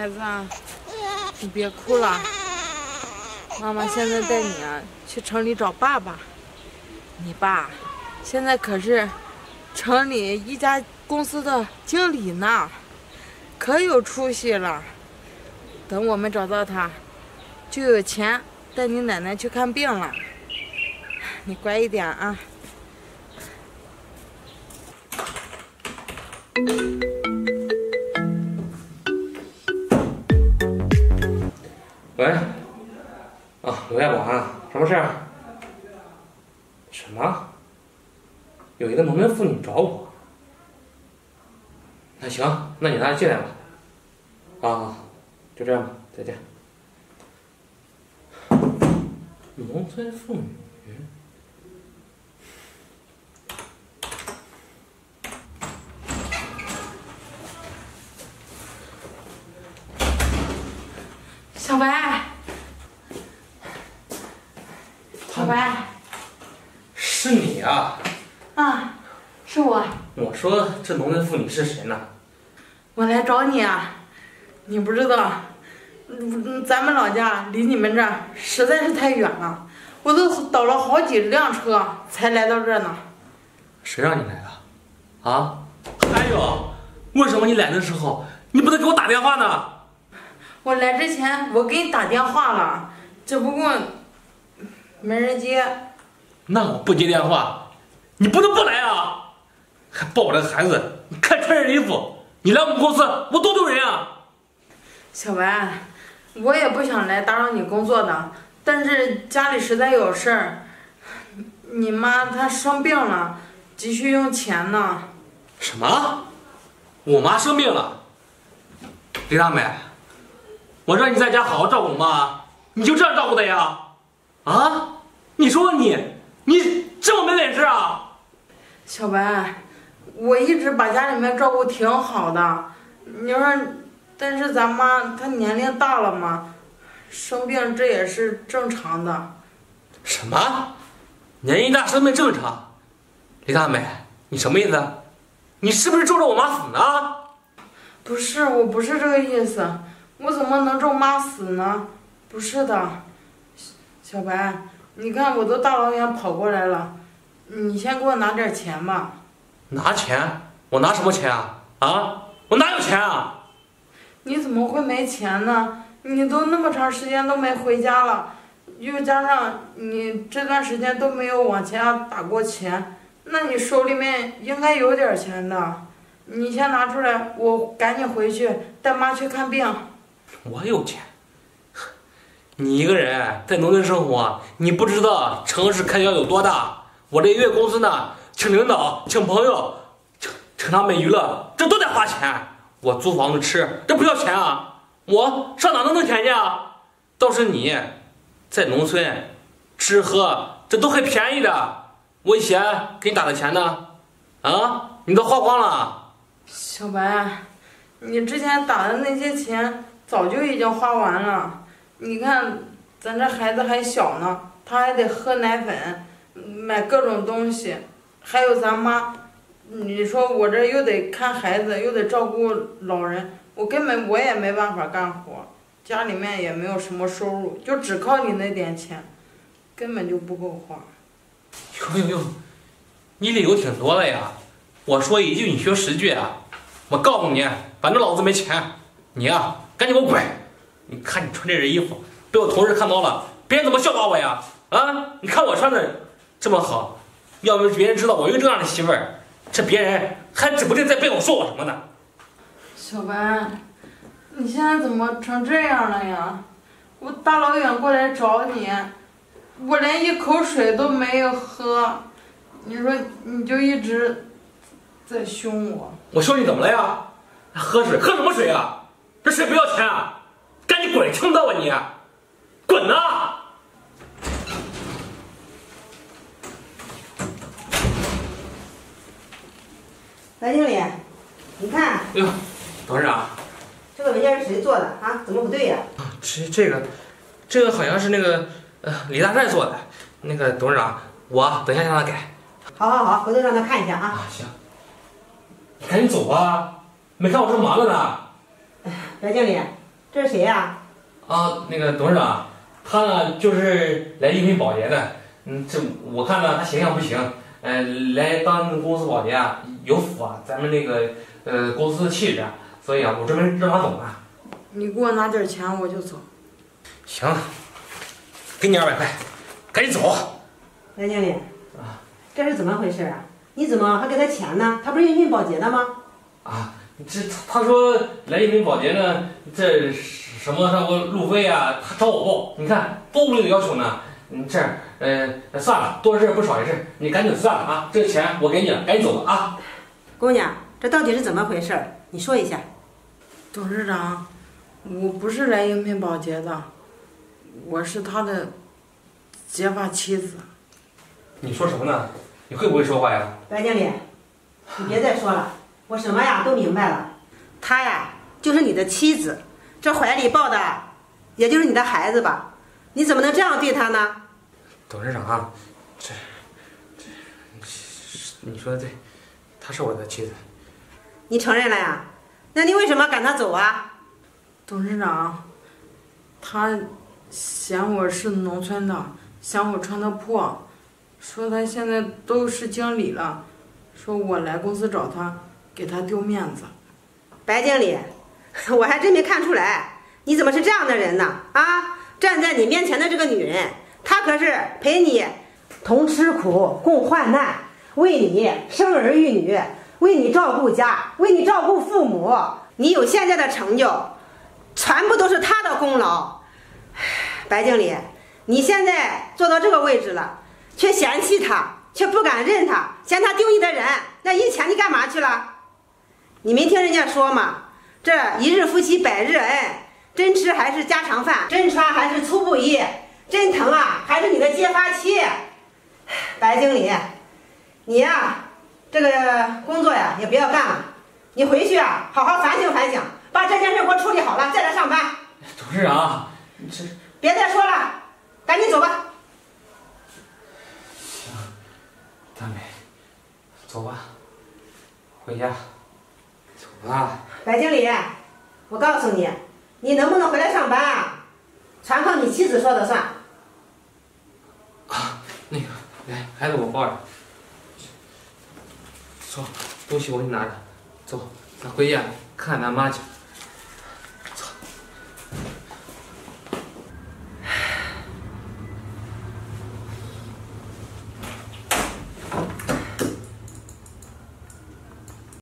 孩子，你别哭了。妈妈现在带你啊去城里找爸爸。你爸现在可是城里一家公司的经理呢，可有出息了。等我们找到他，就有钱带你奶奶去看病了。你乖一点啊。啊，刘大保什么事？什么？有一个农村妇女找我。那行，那你拿进来吧。啊，就这样吧，再见。农村妇女。小白，小白，是你啊！啊，是我。我说这农村妇女是谁呢？我来找你啊！你不知道，嗯，咱们老家离你们这儿实在是太远了，我都倒了好几辆车才来到这儿呢。谁让你来的？啊？还有，为什么你来的时候你不能给我打电话呢？我来之前我给你打电话了，只不过没人接。那我不接电话，你不能不来啊！还抱着孩子，你看穿人衣服，你来我们公司，我多丢人啊！小白，我也不想来打扰你工作的，但是家里实在有事儿，你妈她生病了，急需用钱呢。什么？我妈生病了？李大美。我让你在家好好照顾妈，你就这样照顾的呀？啊？你说你，你这么没本事啊？小白，我一直把家里面照顾挺好的。你说，但是咱妈她年龄大了嘛，生病这也是正常的。什么？年龄大生病正常？李大美，你什么意思？你是不是咒着我妈死呢？不是，我不是这个意思。我怎么能咒妈死呢？不是的，小白，你看我都大老远跑过来了，你先给我拿点钱吧。拿钱？我拿什么钱啊？啊？我哪有钱啊？你怎么会没钱呢？你都那么长时间都没回家了，又加上你这段时间都没有往前打过钱，那你手里面应该有点钱的。你先拿出来，我赶紧回去带妈去看病。我有钱，你一个人在农村生活，你不知道城市开销有多大。我这月工资呢，请领导，请朋友，请请他们娱乐，这都得花钱。我租房子吃，这不要钱啊？我上哪能挣钱去啊？倒是你，在农村，吃喝这都很便宜的。我以前给你打的钱呢？啊，你都花光了。小白，你之前打的那些钱。早就已经花完了，你看咱这孩子还小呢，他还得喝奶粉，买各种东西，还有咱妈，你说我这又得看孩子，又得照顾老人，我根本我也没办法干活，家里面也没有什么收入，就只靠你那点钱，根本就不够花。呦呦呦，你理由挺多的呀，我说一句你学十句啊，我告诉你，反正老子没钱，你呀。赶紧给我滚！你看你穿这身衣服，被我同事看到了，别人怎么笑话我呀？啊！你看我穿的这么好，要不别人知道我有这样的媳妇儿，这别人还指不定在背后说我什么呢？小白，你现在怎么成这样了呀？我大老远过来找你，我连一口水都没有喝，你说你就一直在凶我。我凶你怎么了呀？喝水？喝什么水啊？这水不要钱啊！赶紧滚，听不到啊你！滚呐！白经理，你看。哎呦，董事长，这个文件是谁做的啊？怎么不对呀？啊，这这个，这个好像是那个呃李大帅做的。那个董事长，我等下让他改。好好好，回头让他看一下啊。啊行。赶紧走吧！没看我正忙着呢。白经理，这是谁呀、啊，那个董事长，他呢就是来应聘保洁的。嗯，这我看呢他形象不行，呃，来当公司保洁啊，有福啊咱们那个呃公司的气质啊，所以啊，我专门让他走的。你给我拿点钱，我就走。行，给你二百块，赶紧走。白经理啊，这是怎么回事啊？你怎么还给他钱呢？他不是应聘保洁的吗？啊，这他说来应聘保洁呢，这什么什么路费啊，他找我报，你看报不了的要求呢。你，这样，呃，算了，多一事不少一事，你赶紧算了啊，这个钱我给你了，赶紧走吧啊。姑娘，这到底是怎么回事儿？你说一下。董事长，我不是来应聘保洁的，我是他的结发妻子。你说什么呢？你会不会说话呀？白经理，你别再说了，我什么呀都明白了。她呀，就是你的妻子，这怀里抱的，也就是你的孩子吧？你怎么能这样对她呢？董事长啊，这这，你说的对，她是我的妻子。你承认了呀？那你为什么赶她走啊？董事长，他嫌我是农村的，嫌我穿的破，说他现在都是经理了，说我来公司找他，给他丢面子。白经理，我还真没看出来，你怎么是这样的人呢？啊，站在你面前的这个女人，她可是陪你同吃苦、共患难，为你生儿育女，为你照顾家，为你照顾父母。你有现在的成就，全部都是她的功劳。白经理，你现在做到这个位置了，却嫌弃她，却不敢认她，嫌她丢你的人，那以前你干嘛去了？你没听人家说吗？这一日夫妻百日恩，真吃还是家常饭，真穿还是粗布衣，真疼啊还是你的接发妻。白经理，你呀、这个工作呀也不要干了，你回去啊好好反省反省，把这件事给我处理好了再来上班，董事长，你这别再说了，赶紧走吧。行大美，走吧，回家，走吧。白经理，我告诉你，你能不能回来上班啊，全靠你妻子说的算。啊那个，来，孩子我抱着。东西我给你拿着，走，咱回家看看咱妈去。